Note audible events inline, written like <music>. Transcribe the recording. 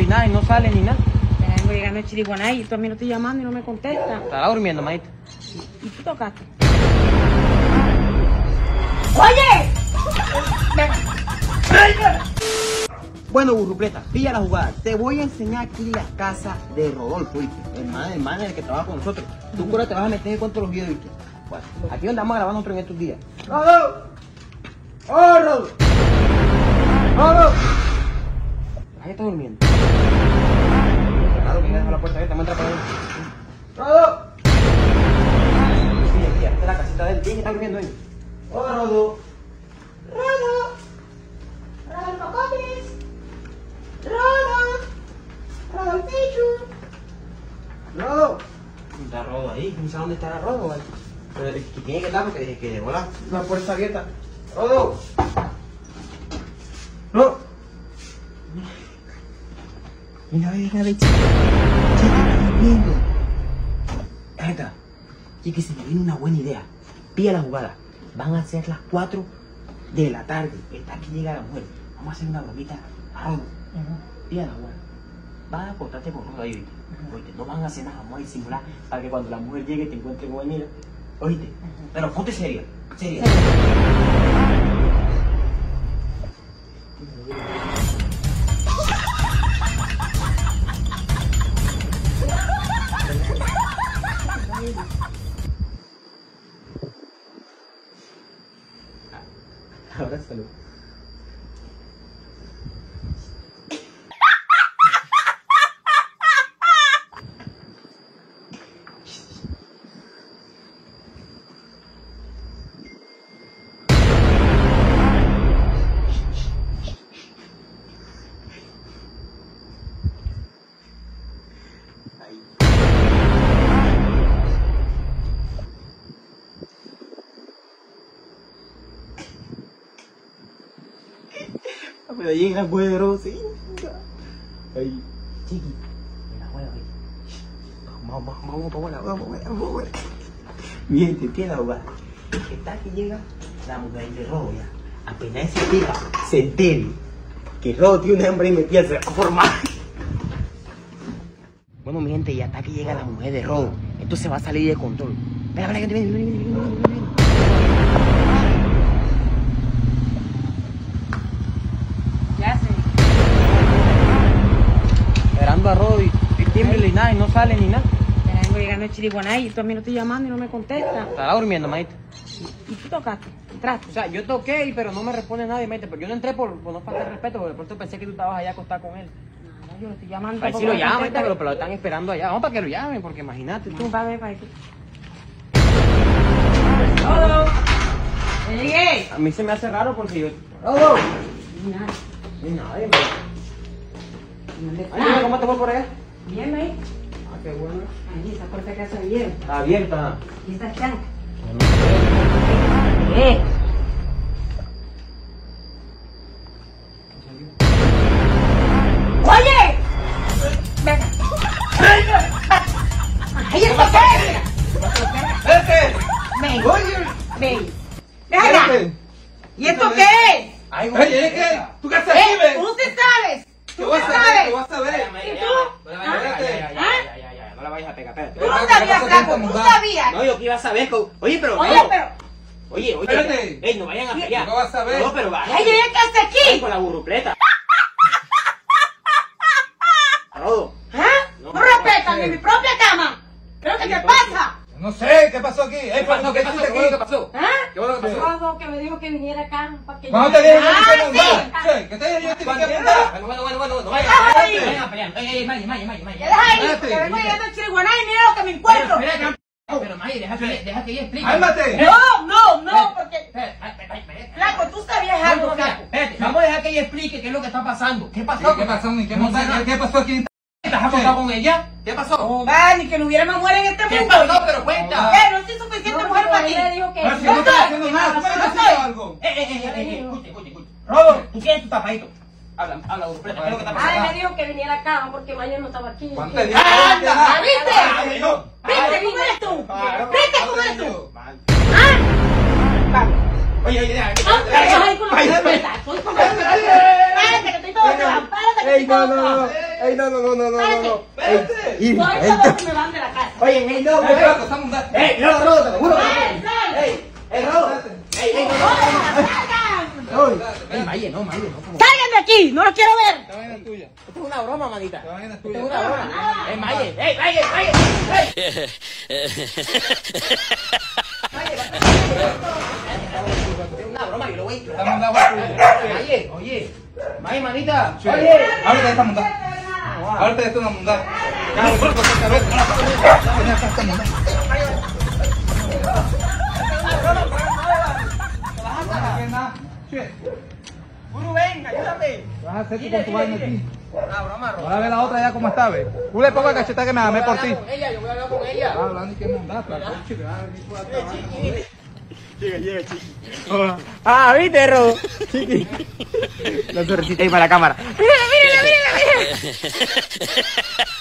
y nada, y no sale ni nada. Vengo llegando a Chiriguaná y tú a mí no estoy llamando y no me contesta. Estará durmiendo, maíta. ¿Y tú tocaste? ¡Oye! Bueno, burrupleta, pilla la jugada. Te voy a enseñar aquí la casa de Rodolfo, ¿viste? El man, el man el que trabaja con nosotros. Tú ahora te vas a meter en cuanto los videos, ¿viste? Bueno, aquí donde vamos a grabar nosotros en estos días. ¡Rodolfo! ¡Oh, Rodolfo! ¡Rodolfo! Ahí está durmiendo. Claro la puerta abierta, vamos a entrar por ahí. ¡Rodolfo! Pilla, pilla, esta es la casita de él. ¿Quién está durmiendo ahí? ¡Oh, Rodolfo! ¡Rodolfo! ¡Rodolfo Cotis! ¡Rodo! ¡Rodolfichu! ¡Rodo! Está Rodo ahí, ¿quién sabe dónde estará Rodo? vale? Pero el que tiene que estar porque desde que dejó la, la puerta abierta. ¡Rodo! ¡No! Mira, venga, ve, chica. Chica, viendo. Está. Chiqui, se me viene una buena idea. Pilla la jugada. Van a ser las 4 de la tarde. Está aquí llega la mujer. Vamos a hacer una bromita a Rodo. Pilla la jugada. Vas a acostarte con Rodo ahí, ¿oíste? Oíste, no van a hacer nada, vamos a disimular para que cuando la mujer llegue te encuentre con ella. ¿Oíste? Pero ponte seria, seria. Pero llega güero, sí. Ahí. Chiqui. Mira, güero, ahí. Vamos, vamos, vamos, vamos, vamos, vamos, vamos. Tiene la jugada. Que llega la mujer de Rodo ya. Apenas ese pica, se entere que Rodo tiene un hambre y me piensa a formar. Bueno, mi gente, ya está que llega la mujer de Rodo. Esto se va a salir de control ven. Ya sé. Esperando a Rodo y, y timbre y nada, y no sale ni nada. Ya vengo llegando Chiriguaná y tú a mí no estoy llamando y no me contesta. Estará durmiendo, maíta. ¿Y tú tocaste? ¿Entraste? O sea, yo toqué, pero no me responde nadie, maíta. Pero yo no entré por, por no faltar respeto, porque de pronto pensé que tú estabas allá acostada con él. No, yo lo estoy llamando. A ver si lo llaman, pero, pero lo están esperando allá. Vamos para que lo llamen, porque imagínate tú. Va a ver, para que... ¡Todo! ¡Ya llegué! A mí se me hace raro porque yo. Mira, Ni nadie, ¿dónde Ay, mira, está? ¿Cómo te fue por allá? Bien, ahí. Qué bueno. Ahí, esa puerta que hace. Está abierta. Y esta chanca. ¿Qué? ¡Oye! Venga. ¡Ay, esto qué! ¡Vete! Ven, Oye, ven. Venga. vete. ¿Y esto qué es? Ay, Oye, ¿es que ¿Tú qué haces ¿Eh? aquí, ven? ¿Tú sí sabes? ¿Qué ¿Tú vas sí sabes? vas a ver? ¿Y tú? Espérate. Tú no sabías, Flaco, tú sabías. No, yo que iba a saber. Oye, pero. Oye, no. pero... Oye, oye. Espérate. Ey, no vayan a pelear. ¿Qué vas a ver? No, pero va. ¡Ay, ¿qué haces Ay, aquí? con la burrupleta. <laughs> Rodo. ¿Ah? No respetan en mi propia cama. ¿Qué lo que te pasa? No sé, ¿qué pasó aquí? ¿Qué pasó? ¿Qué pasó? hiciste ¿Qué pasó? ¿Ah? ¿Qué pasó? ¿Qué pasó? Rodo que me dijo que viniera acá para que ¿Cuándo te dije que Ah, te que sí. mandar? ¿Qué? ¿Qué te dije yo te Bueno, que mandar? bueno, bueno, bueno, bueno, no. Ey, deja ahí, que vengo llegando a Chiriguaná y mira lo que me encuentro. Pero, pero, May, deja que, deja que ella explique. ¡Cálmate! No, no, no, porque... Flaco, tú sabías algo, Flaco. espérate, vamos a dejar que ella explique qué es lo que está pasando. ¿Qué pasó? ¿Qué pasó? ¿Qué pasó aquí? ¿Estás acostado con ella? ¿Qué pasó? No, va, ni que no hubiera más mujeres en este ¿Qué mundo. pasó? Pero cuenta. ¿Qué? No soy suficiente mujer para ti. No, si no estoy haciendo nada, tú me estás haciendo algo. Eh, eh, eh, eh, eh, escucha, escucha, escucha. Rodo, ¿tú quieres tu tapadito? Habla, habla, burreta, ¿qué es lo que está Ay, me dijo que viniera acá porque mañana no estaba aquí. ¿Cuánto te? ¡Anda! ¿Viste? Ah. ¿Viste cómo eres tú? ¿Viste cómo eres tú? ¿Ah? Oye, oye, No, pero los Ay, <laughs> que estoy todo que estoy no, todo no, no. Ey, no, no, no, no, no, no, no. Espérate. Ey, que me van de la casa. Oye, ey, no, Ey, güey. Ey, no, no, te lo juro. Ey, ey, Rodo. Ey, ey, no, ¡Salgan! no, no. Ey, Maye, no, Maye, no. ¡Salgan de aquí! ¡No los quiero ver! Esta vaina es tuya. Esto es una broma, manita. Esta vaina es Esto tuya. es una broma. Ey, Maye. Ey, Maye, Maye. Ey. Es una broma, yo lo voy a. Maye, oye. Maye, manita. Sí. Oye. Ábrete de esta mundada. Mundada. Guru, ven, ayúdame. Vas a hacer con tu vaina aquí. Ahora ve la otra ya como está, ve. Tú le cacheta que me amé por ti. Yo voy a hablar con ella, yo voy a hablar con ella. Ah, hablando y que mundada, coche, que va a venir por acá. Ah, ¿viste, Rodo? Chiqui. La ahí para la cámara. Mira, mira, mira, mira.